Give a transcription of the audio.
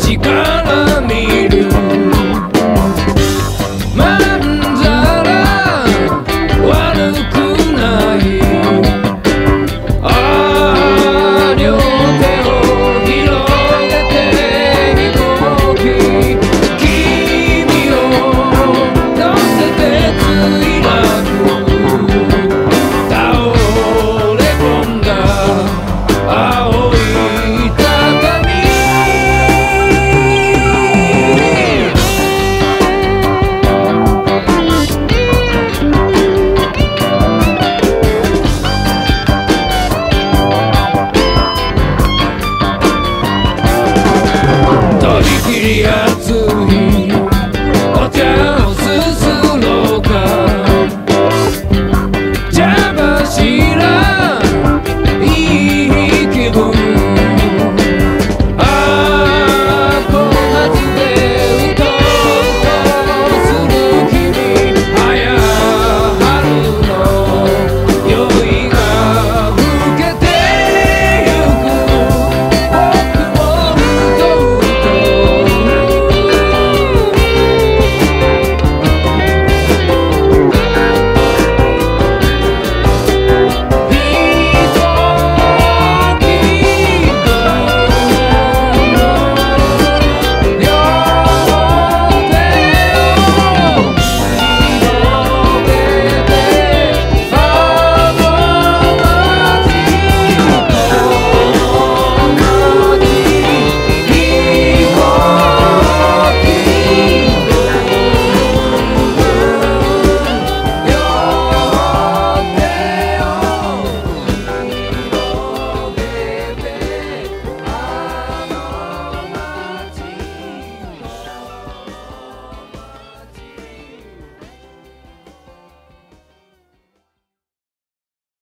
chicas